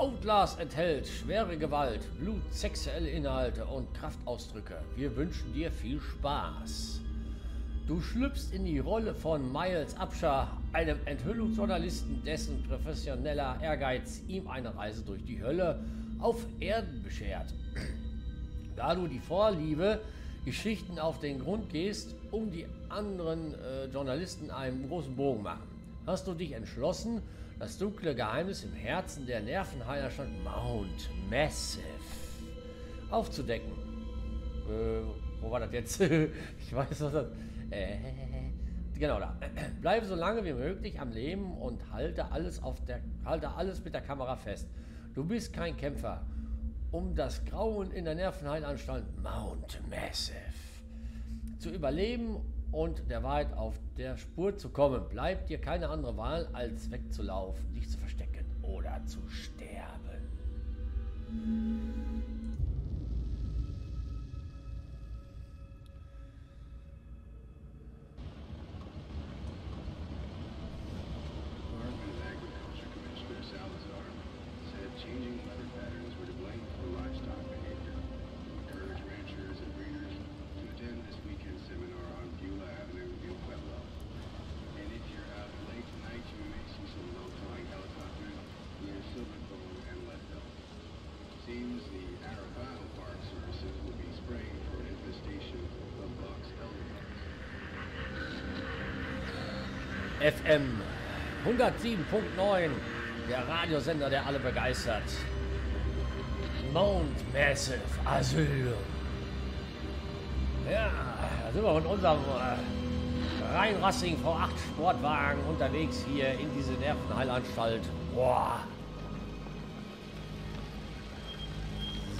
Outlast enthält schwere Gewalt, Blut, sexuelle Inhalte und Kraftausdrücke. Wir wünschen dir viel Spaß. Du schlüpfst in die Rolle von Miles Abscher, einem Enthüllungsjournalisten, dessen professioneller Ehrgeiz ihm eine Reise durch die Hölle auf Erden beschert. Da du die Vorliebe Geschichten auf den Grund gehst, um die anderen äh, Journalisten einen großen Bogen machen, hast du dich entschlossen, das dunkle Geheimnis im Herzen der Nervenheilerstadt Mount Massive aufzudecken. Äh, wo war das jetzt? ich weiß, was das... Äh, genau da. Bleibe so lange wie möglich am Leben und halte alles, auf der, halte alles mit der Kamera fest. Du bist kein Kämpfer. Um das Grauen in der Nervenheilanstalt Mount Massive zu überleben und der Wahrheit auf der Spur zu kommen, bleibt dir keine andere Wahl, als wegzulaufen, dich zu verstecken oder zu sterben. FM 107.9, der Radiosender, der alle begeistert. Mount Massive Asyl. Ja, da sind wir von unserem äh, reinrassigen V8 Sportwagen unterwegs hier in diese Nervenheilanstalt. Boah.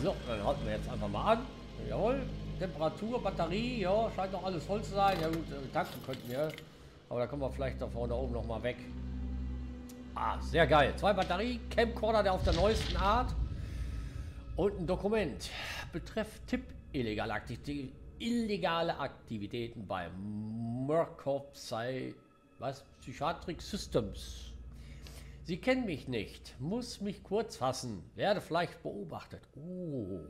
So, dann halten wir jetzt einfach mal an. Jawohl. Temperatur, Batterie, ja, scheint doch alles voll zu sein. Ja gut, äh, tanken könnten wir. Aber da kommen wir vielleicht da vorne oben noch mal weg. Ah, sehr geil. Zwei Batterie, Camcorder der auf der neuesten Art. Und ein Dokument. Betreff Tipp illegale, Aktivität, illegale Aktivitäten bei Murkoff sei was? Psychiatric Systems. Sie kennen mich nicht, muss mich kurz fassen, werde vielleicht beobachtet. Oh.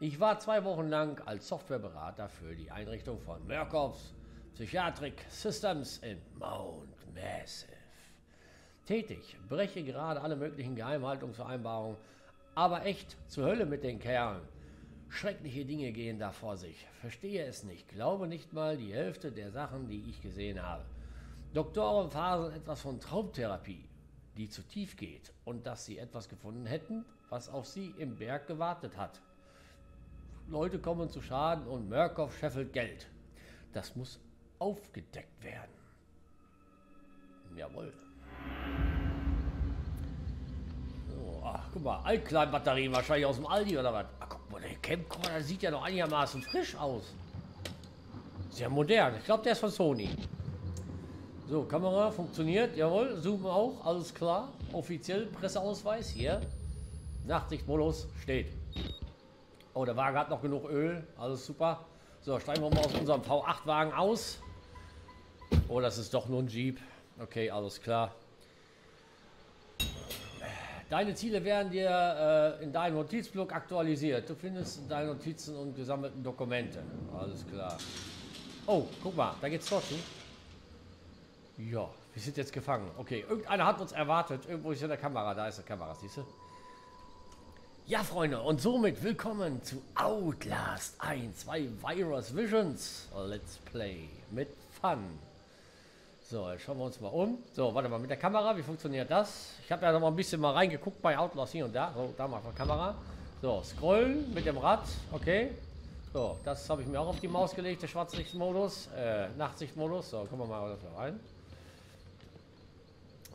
Ich war zwei Wochen lang als Softwareberater für die Einrichtung von Murkoffs Psychiatric Systems in Mount Massive. Tätig, breche gerade alle möglichen Geheimhaltungsvereinbarungen, aber echt zur Hölle mit den Kerlen. Schreckliche Dinge gehen da vor sich. Verstehe es nicht. Glaube nicht mal die Hälfte der Sachen, die ich gesehen habe. Doktoren faseln etwas von Traumtherapie, die zu tief geht und dass sie etwas gefunden hätten, was auf sie im Berg gewartet hat. Leute kommen zu Schaden und Murkoff scheffelt Geld. Das muss aufgedeckt werden. Jawohl. So, ach, guck mal, Altkleinbatterien wahrscheinlich aus dem Aldi oder was? Ach, guck mal, der Camcorder sieht ja noch einigermaßen frisch aus. Sehr modern. Ich glaube, der ist von Sony. So, Kamera funktioniert, jawohl. Zoom auch, alles klar. Offiziell Presseausweis hier. Nachtsichtmodus steht. Oh, der Wagen hat noch genug Öl, alles super. So, steigen wir mal aus unserem V8-Wagen aus. Oh, das ist doch nur ein Jeep. Okay, alles klar. Deine Ziele werden dir äh, in deinem Notizblock aktualisiert. Du findest deine Notizen und gesammelten Dokumente. Alles klar. Oh, guck mal, da geht's dorthin. Ja, wir sind jetzt gefangen. Okay, irgendeiner hat uns erwartet. Irgendwo ist ja der Kamera. Da ist der Kamera, siehst du? Ja, Freunde, und somit willkommen zu Outlast 1, 2 Virus Visions Let's Play mit Fun. So, jetzt schauen wir uns mal um. So, warte mal, mit der Kamera, wie funktioniert das? Ich habe ja noch mal ein bisschen mal reingeguckt bei Outlast hier und da. So, da mal von Kamera. So, scrollen mit dem Rad, okay. So, das habe ich mir auch auf die Maus gelegt, der Schwarzlichtmodus, äh, Nachtsichtmodus. So, kommen wir mal rein.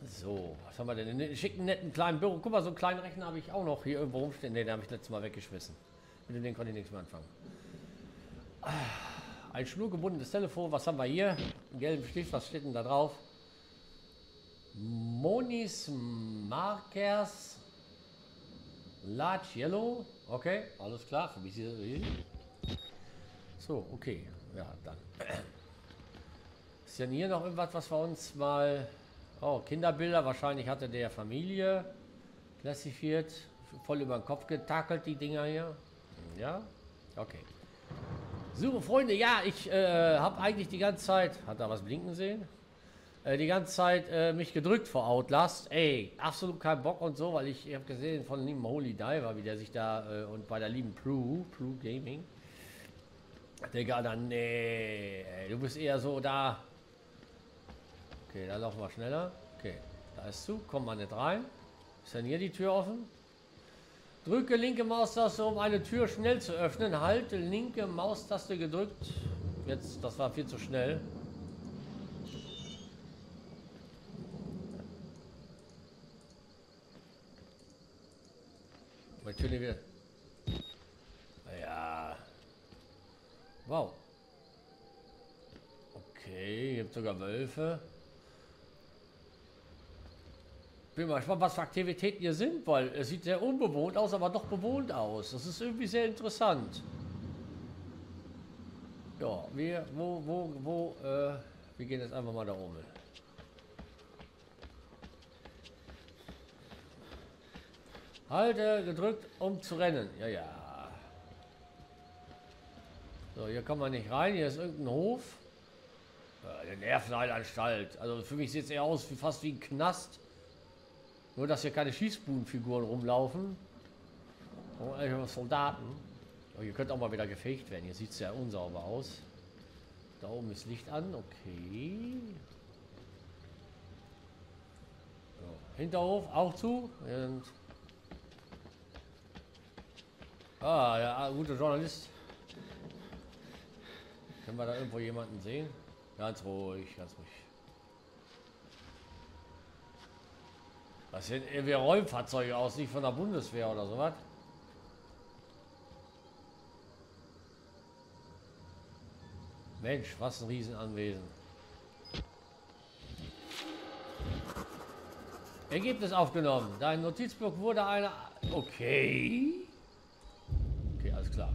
So, was haben wir denn? Den schicken, netten kleinen Büro. Guck mal, so einen kleinen Rechner habe ich auch noch hier irgendwo rumstehen. Ne, den habe ich letztes Mal weggeschmissen. Mit dem konnte ich nichts mehr anfangen. Ein schnurgebundenes Telefon. Was haben wir hier? Einen gelben Stift. Was steht denn da drauf? Monis Markers Large Yellow. Okay, alles klar. Für mich ist So, okay. Ja, dann. Ist denn hier noch irgendwas, was wir uns mal Oh, Kinderbilder, wahrscheinlich hatte der Familie. Klassifiziert. Voll über den Kopf getakelt, die Dinger hier. Ja, okay. So, Freunde, ja, ich äh, habe eigentlich die ganze Zeit... Hat da was blinken sehen? Äh, die ganze Zeit äh, mich gedrückt vor Outlast. Ey, absolut kein Bock und so, weil ich, ich habe gesehen von dem Holy Diver, wie der sich da... Äh, und bei der lieben Prue, Prue Gaming. Digga, dann... Nee, du bist eher so da... Okay, da laufen wir schneller. Okay, da ist zu. Kommt man nicht rein. Ist dann hier die Tür offen? Drücke linke Maustaste, um eine Tür schnell zu öffnen. Halte linke Maustaste gedrückt. Jetzt, das war viel zu schnell. Meine Tür nicht wieder. Ja. Wow. Okay, gibt sogar Wölfe. Bin mal gespannt, was für Aktivitäten hier sind, weil es sieht sehr unbewohnt aus, aber doch bewohnt aus. Das ist irgendwie sehr interessant. Ja, wir, wo, wo, wo, äh, wir gehen jetzt einfach mal da oben. Halte gedrückt, um zu rennen. Ja, ja. So, hier kann man nicht rein. Hier ist irgendein Hof. Der Nervenheilanstalt. Also für mich sieht es eher aus wie fast wie ein Knast. Nur, dass hier keine Schießbudenfiguren rumlaufen. Einfach Soldaten. Oh, hier könnte auch mal wieder gefegt werden. Hier sieht es ja unsauber aus. Da oben ist Licht an. Okay. So. Hinterhof auch zu. Und ah, ja, guter Journalist. Können wir da irgendwo jemanden sehen? Ganz ruhig, ganz ruhig. Das sind irgendwie Räumfahrzeuge aus, nicht von der Bundeswehr oder sowas. Mensch, was ein Riesenanwesen. Ergebnis aufgenommen. Dein Notizblock wurde eine... Okay. Okay, alles klar.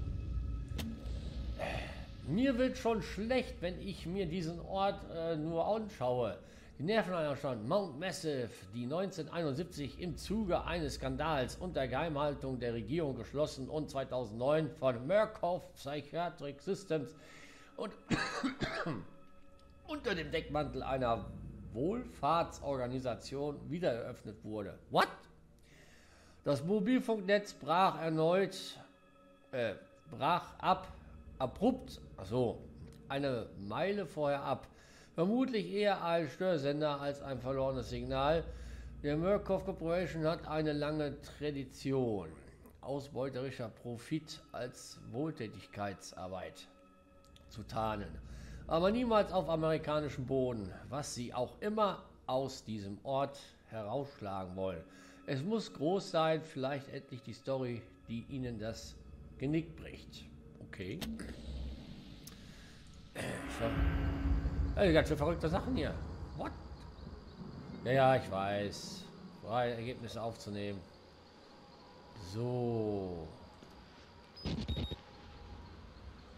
Mir wird schon schlecht, wenn ich mir diesen Ort äh, nur anschaue. Die Nervenanstalt Mount Massive, die 1971 im Zuge eines Skandals unter Geheimhaltung der Regierung geschlossen und 2009 von Murkoff Psychiatric Systems und unter dem Deckmantel einer Wohlfahrtsorganisation wieder eröffnet wurde. What? Das Mobilfunknetz brach erneut, äh, brach ab, abrupt, also eine Meile vorher ab. Vermutlich eher ein Störsender als ein verlorenes Signal. Der Murkoff Corporation hat eine lange Tradition ausbeuterischer Profit als Wohltätigkeitsarbeit zu tarnen. Aber niemals auf amerikanischem Boden, was sie auch immer aus diesem Ort herausschlagen wollen. Es muss groß sein, vielleicht endlich die Story, die ihnen das Genick bricht. Okay. So. Also ganz schön verrückte Sachen hier. What? Ja, ja, ich weiß. Freie Ergebnisse aufzunehmen. So.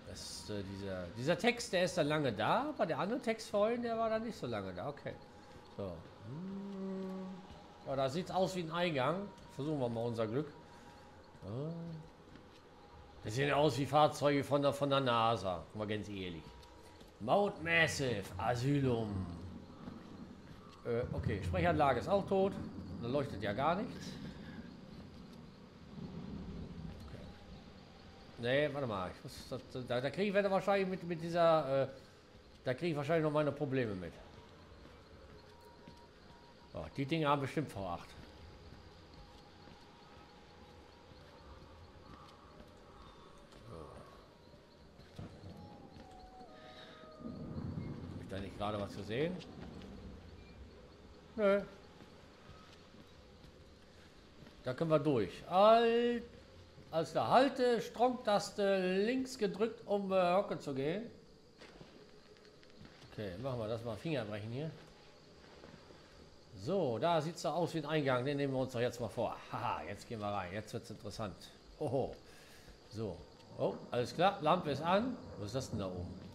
Das, äh, dieser, dieser Text, der ist dann lange da, aber der andere Text vorhin, der war dann nicht so lange da. Okay. So. Hm. Ja, da sieht es aus wie ein Eingang. Versuchen wir mal unser Glück. Das sehen aus wie Fahrzeuge von der, von der NASA. Mal ganz ehrlich. Mount Massive, Asylum. Äh, okay, Sprechanlage ist auch tot. Da leuchtet ja gar nichts. Okay. Nee, warte mal. Muss, das, da, da kriege ich wahrscheinlich mit, mit dieser... Äh, da kriege ich wahrscheinlich noch meine Probleme mit. Oh, die Dinge haben bestimmt V8. Gerade was zu sehen? Nö. Da können wir durch. Alt, als der Halte, Stromtaste links gedrückt, um äh, Hocke zu gehen. Okay, machen wir das mal Fingerbrechen hier. So, da sieht es aus wie ein Eingang. Den nehmen wir uns doch jetzt mal vor. Haha, jetzt gehen wir rein. Jetzt wird es interessant. Oho. So. Oh, alles klar. Lampe ist an. Was ist das denn da oben?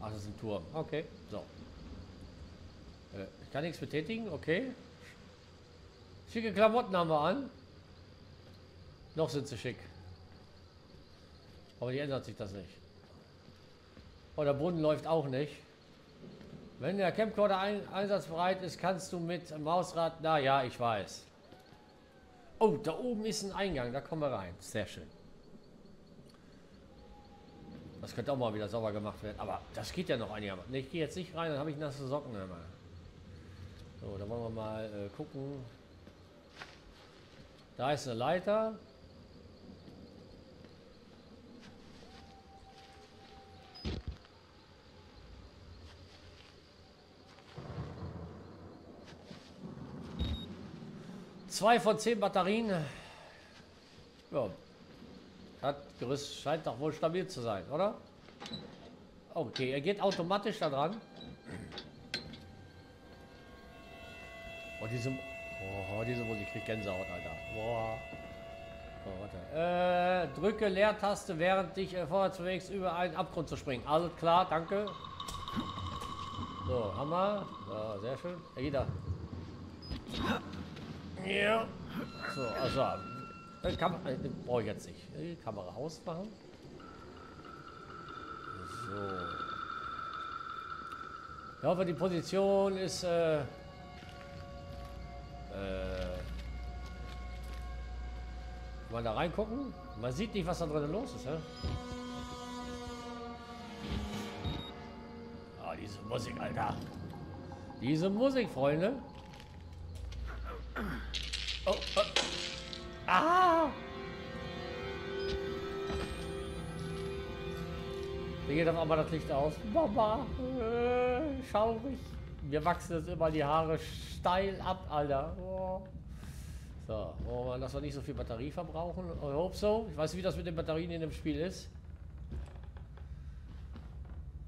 Ach, das ist ein Turm. Okay, so. Äh, ich kann nichts betätigen, okay. Schicke Klamotten haben wir an. Noch sind sie schick. Aber die ändert sich das nicht. Oh, der Brunnen läuft auch nicht. Wenn der Camcorder ein, einsatzbereit ist, kannst du mit Mausrad... Na ja, ich weiß. Oh, da oben ist ein Eingang. Da kommen wir rein. Sehr schön. Das könnte auch mal wieder sauber gemacht werden. Aber das geht ja noch einigermaßen. Nee, ich gehe jetzt nicht rein, dann habe ich nasse Socken immer. So, dann wollen wir mal äh, gucken. Da ist eine Leiter. Zwei von zehn Batterien. Ja. Das Gerüst scheint doch wohl stabil zu sein, oder? Okay, er geht automatisch da dran. Oh, diese, oh, diese Musik kriegt Gänsehaut, Alter. Boah. Warte. Äh, drücke Leertaste, während dich äh, vorwärts bewegst, über einen Abgrund zu springen. Alles klar, danke. So, Hammer. So, sehr schön. Er geht da. Ja. So, also, äh, kann äh, brauche ich jetzt nicht. Die Kamera ausmachen. So. Ich hoffe, die Position ist, äh, äh, mal da reingucken. Man sieht nicht, was da drin los ist, hä? Ah, diese Musik, Alter. Diese Musik, Freunde. Geht auf einmal das Licht aus. Mama, äh, schaurig. Mir wachsen jetzt immer die Haare steil ab, Alter. Oh. So, oh, dass wir nicht so viel Batterie verbrauchen. I hope so. Ich weiß nicht, wie das mit den Batterien in dem Spiel ist.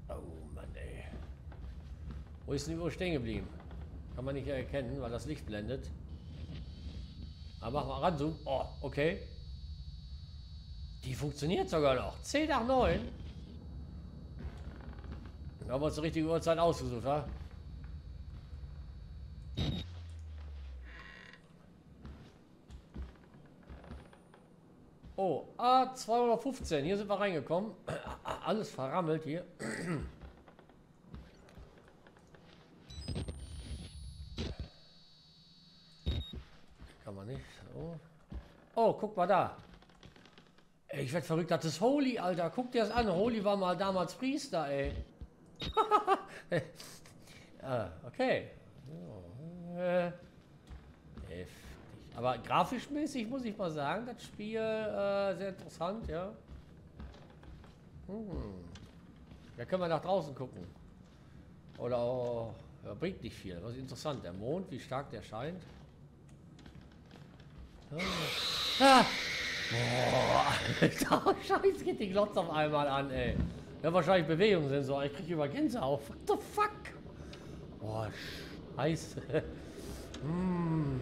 Oh Mann, ey. Wo ist denn die stehen geblieben? Kann man nicht erkennen, weil das Licht blendet. Aber mach mal ran, so. Oh, okay. Die funktioniert sogar noch. 10 nach 9. Da haben wir uns die richtige Uhrzeit ausgesucht, wa? Oh, A215. Hier sind wir reingekommen. Alles verrammelt hier. Kann man nicht. So. Oh, guck mal da. Ich werde verrückt. Das ist Holy, Alter. Guck dir das an. Holy war mal damals Priester, ey. ah, okay. Oh, äh, heftig. Aber grafisch mäßig muss ich mal sagen, das Spiel äh, sehr interessant, ja. Hm. Da können wir nach draußen gucken. Oder auch, ja, bringt nicht viel. Was ist interessant, der Mond, wie stark der scheint. Ah. Boah, Alter, scheiße, geht die Glotz auf einmal an, ey. Ja, wahrscheinlich Bewegungssensor. Ich kriege über Gänsehaut. What the fuck? Boah, scheiße. Hm.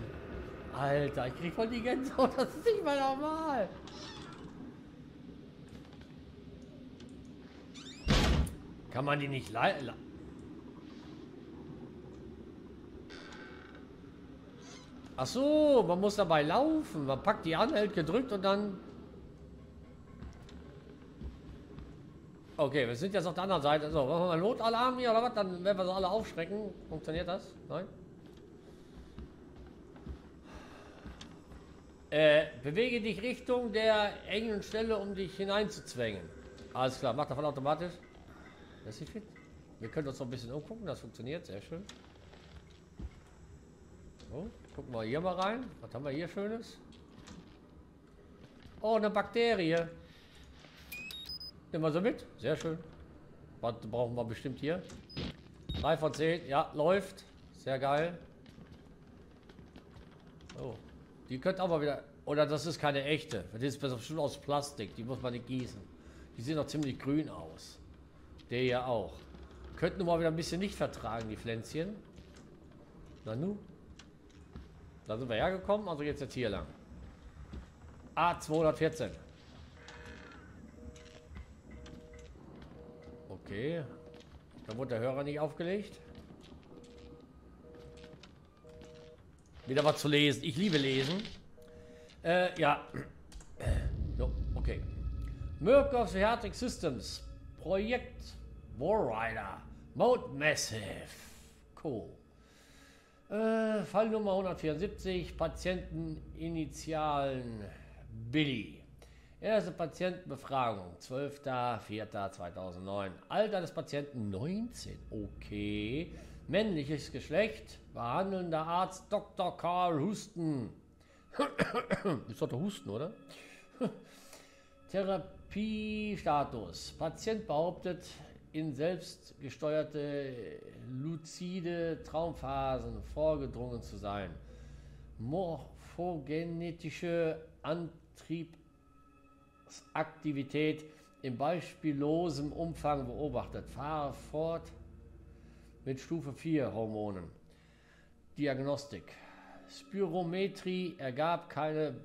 Alter, ich krieg voll die Gänsehaut. Das ist nicht mal normal. Kann man die nicht leiten? Ach so, man muss dabei laufen. Man packt die an, hält gedrückt und dann Okay, wir sind jetzt auf der anderen Seite. So, machen wir mal Notalarm hier oder was? Dann werden wir so alle aufschrecken. Funktioniert das? Nein? Äh, bewege dich Richtung der engen Stelle, um dich hineinzuzwängen. Alles klar, macht davon automatisch. Das ist fit. Wir können uns noch ein bisschen umgucken, das funktioniert, sehr schön. So, gucken wir hier mal rein. Was haben wir hier Schönes? Oh, eine Bakterie. Nehmen wir so mit. Sehr schön. Was brauchen wir bestimmt hier? 3 von 10. Ja, läuft. Sehr geil. Oh. Die könnte aber wieder... Oder das ist keine echte. Das ist bestimmt aus Plastik. Die muss man nicht gießen. Die sehen doch ziemlich grün aus. Der hier auch. Könnten mal wieder ein bisschen nicht vertragen, die Pflänzchen. Na nu. Da sind wir hergekommen. Also jetzt jetzt hier lang. A214. Okay. Da wurde der Hörer nicht aufgelegt. Wieder was zu lesen. Ich liebe lesen. Äh, ja. Murkoff Theatric Systems. Projekt Warrider. Mode Massive. Cool. Äh, Fall Nummer 174. Patienteninitialen Billy. Erste Patientenbefragung. 12.04.2009. Alter des Patienten 19. Okay. Männliches Geschlecht. Behandelnder Arzt Dr. Karl Husten. Ist doch der Husten, oder? Therapiestatus. Patient behauptet, in selbstgesteuerte luzide Traumphasen vorgedrungen zu sein. Morphogenetische Antriebsaktivität in beispiellosem Umfang beobachtet. Fahre fort mit Stufe 4 Hormonen. Diagnostik. Spirometrie ergab keine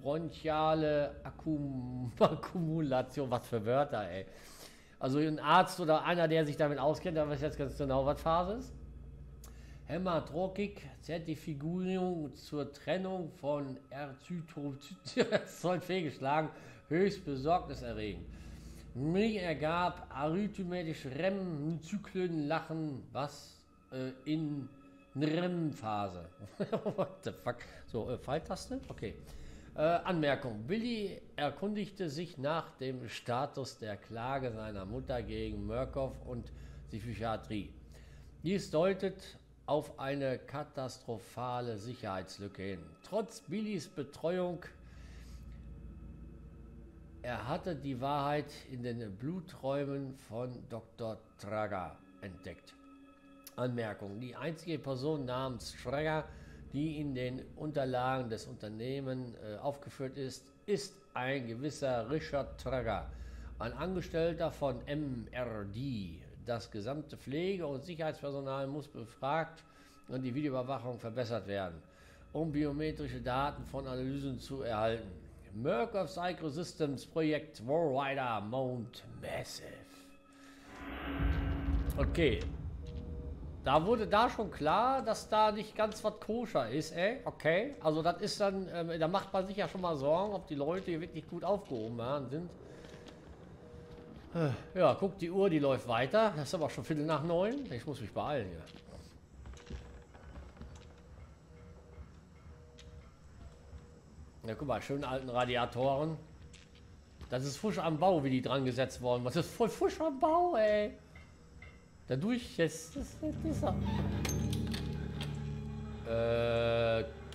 bronchiale Akkum Akkumulation. Was für Wörter, ey. Also ein Arzt oder einer, der sich damit auskennt, der weiß jetzt ganz genau, was Phase ist. Hämatrokik, Zertifizierung zur Trennung von Erzytozyten fehlgeschlagen, höchst besorgniserregend. Mir ergab arrhythmetische REM-Zyklen Lachen, was äh, in REM-Phase. What the fuck? So, äh, Pfeiltaste? Okay. Äh, Anmerkung. Billy erkundigte sich nach dem Status der Klage seiner Mutter gegen Murkoff und die Psychiatrie. Dies deutet auf eine katastrophale Sicherheitslücke hin. Trotz Billys Betreuung, er hatte die Wahrheit in den Bluträumen von Dr. Trager entdeckt. Anmerkung. Die einzige Person namens Trager die in den Unterlagen des Unternehmens äh, aufgeführt ist, ist ein gewisser Richard Trager, ein Angestellter von MRD. Das gesamte Pflege- und Sicherheitspersonal muss befragt und die Videoüberwachung verbessert werden, um biometrische Daten von Analysen zu erhalten. Merck of Psycho Systems Projekt Warrider Mount Massive. Okay, da wurde da schon klar, dass da nicht ganz was koscher ist, ey. Okay. Also das ist dann, ähm, da macht man sich ja schon mal Sorgen, ob die Leute hier wirklich gut aufgehoben ja, sind. Äh, ja, guck, die Uhr, die läuft weiter. Das ist aber schon Viertel nach neun. Ich muss mich beeilen hier. Ja, guck mal, schöne alten Radiatoren. Das ist frisch am Bau, wie die dran gesetzt worden. Was ist voll frisch am Bau, ey? Dadurch jetzt. Das, das, das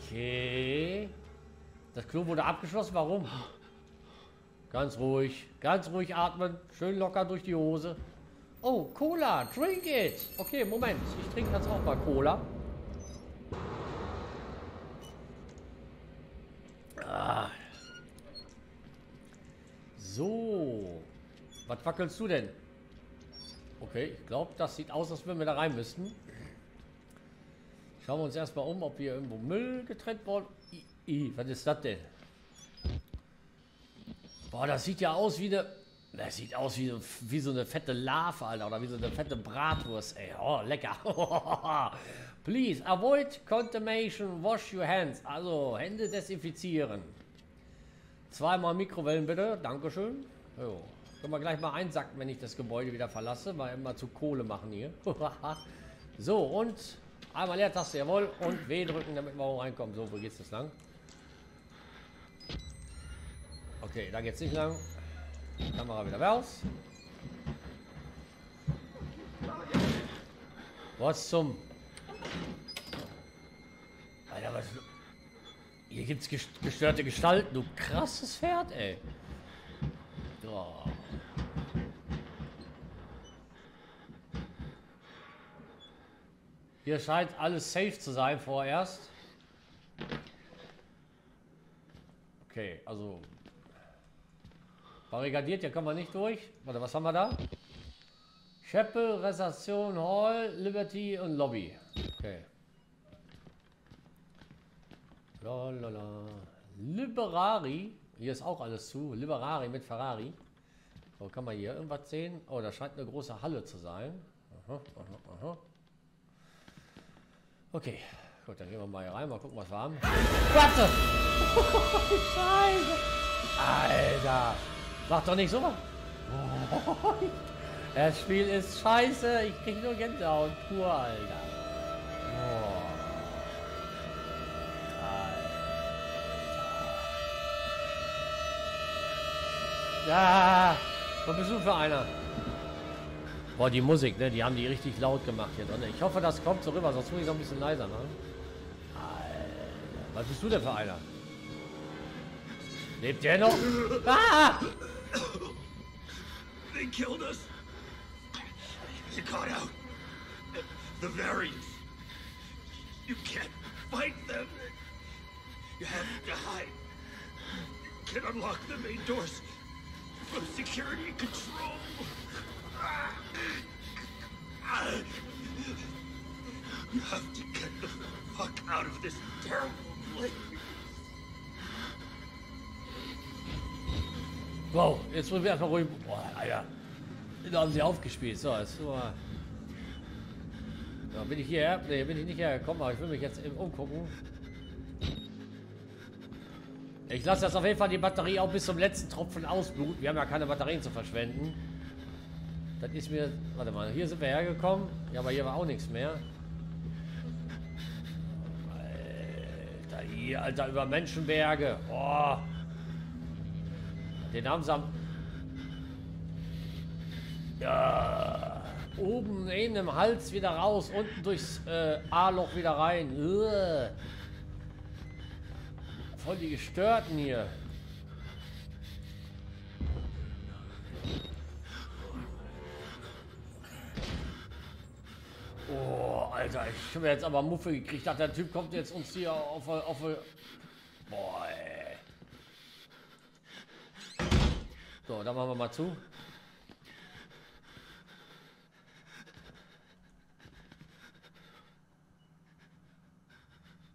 okay. Das Klo wurde abgeschlossen. Warum? Ganz ruhig. Ganz ruhig atmen. Schön locker durch die Hose. Oh, Cola. Drink it. Okay, Moment. Ich trinke jetzt auch mal Cola. Ah. So. Was wackelst du denn? Okay, ich glaube, das sieht aus, als wenn wir da rein müssten. Schauen wir uns erstmal um, ob hier irgendwo Müll getrennt worden. I, I, was ist das denn? Boah, das sieht ja aus wie eine. Das sieht aus wie, wie so eine fette Larve, Alter. Oder wie so eine fette Bratwurst, ey. Oh, lecker. Please avoid contamination, wash your hands. Also Hände desinfizieren. Zweimal Mikrowellen bitte. Dankeschön. Jo. Können wir gleich mal einsacken, wenn ich das Gebäude wieder verlasse, weil immer zu Kohle machen hier. so, und einmal Leertaste, jawohl, und W drücken, damit wir auch reinkommen. So, wo geht's das lang? Okay, da geht's nicht lang. Kamera wieder raus. Was zum... Alter, was... Hier gibt's gestörte Gestalten, du krasses Pferd, ey. Oh. Hier scheint alles safe zu sein vorerst. Okay, also barrikadiert, hier kommen wir nicht durch. Warte, was haben wir da? Chapel, Reservation Hall, Liberty und Lobby. Okay. Lalala. Liberari. Hier ist auch alles zu. Liberari mit Ferrari. So, kann man hier irgendwas sehen? Oh, da scheint eine große Halle zu sein. Aha, aha, aha. Okay, gut, dann gehen wir mal hier rein, mal gucken, was wir haben. Warte! Scheiße! Alter! Mach doch nicht so. Oh, das Spiel ist scheiße. Ich krieg nur Gänsehaut pur, Alter. Oh. Ja, was bist du für einer? Boah, die Musik, ne? Die haben die richtig laut gemacht hier drin. Ich hoffe, das kommt so rüber, sonst muss ich noch ein bisschen leiser machen. Alter, was bist du denn für einer? Lebt der noch? Ah! They killed us. You got out. The variants. You can't fight them. You have to hide. You can unlock the main doors from security control. You have to get the fuck out of this terrible place. Wow, jetzt wollen wir erstmal ruhig. Boah, Alter. Da haben sie aufgespielt. So, jetzt so. Ja, bin ich hierher? Ne, bin ich nicht hergekommen, aber ich will mich jetzt eben umgucken. Ich lasse jetzt auf jeden Fall die Batterie auch bis zum letzten Tropfen ausbluten. Wir haben ja keine Batterien zu verschwenden. Das ist mir... Warte mal, hier sind wir hergekommen. Ja, aber hier war auch nichts mehr. Alter, hier, Alter, über Menschenberge. Boah. Den haben sie am... Ja. Oben in im Hals wieder raus, unten durchs äh, A-Loch wieder rein. Uah. Voll die Gestörten hier. Alter, ich habe jetzt aber Muffe gekriegt. Ich der Typ kommt jetzt uns hier auf, auf, auf Boah, ey. So, dann machen wir mal zu.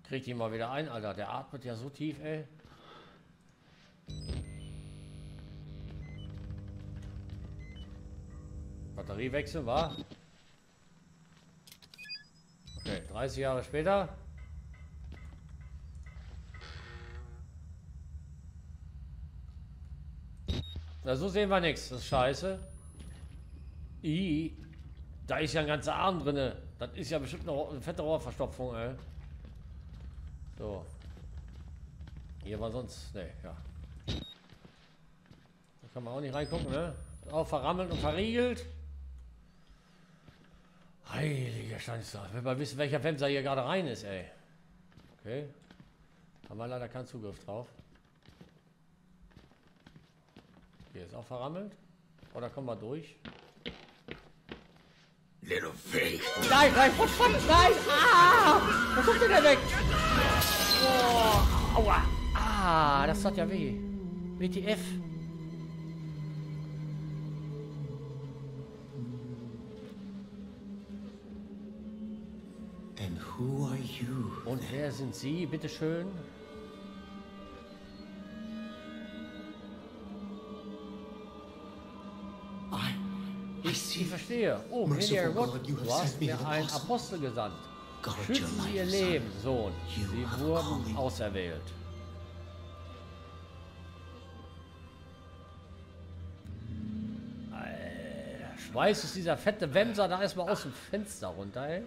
Kriegt ihn mal wieder ein, Alter. Der atmet ja so tief, ey. Batterie wechseln, war? Okay, 30 Jahre später. Na, so sehen wir nichts. Das ist scheiße. I, da ist ja ein ganzer Arm drin. Das ist ja bestimmt eine fette Rohrverstopfung, ey. So. Hier war sonst. Ne, ja. Da kann man auch nicht reingucken, ne? Auch verrammelt und verriegelt. Heiliger Scheiße. Wenn wir wissen, welcher Fenster hier gerade rein ist, ey. Okay. Haben wir leider keinen Zugriff drauf. Hier ist auch verrammelt. Oder kommen wir durch? Little fake. Nein, nein, verdammt, nein! Ah! Was kommt denn da weg? Oh, aua! Ah, das hat ja weh. WTF. And who are you? Und wer sind Sie, bitteschön? Ich see. verstehe. Oh, Herr Gott, du hast mir einen. Apostel gesandt. Schützen Sie ihr. Leben, Sohn. Sie wurden auserwählt. Alter, schmeißt es dieser fette Wemser da erstmal aus dem Fenster runter, ey.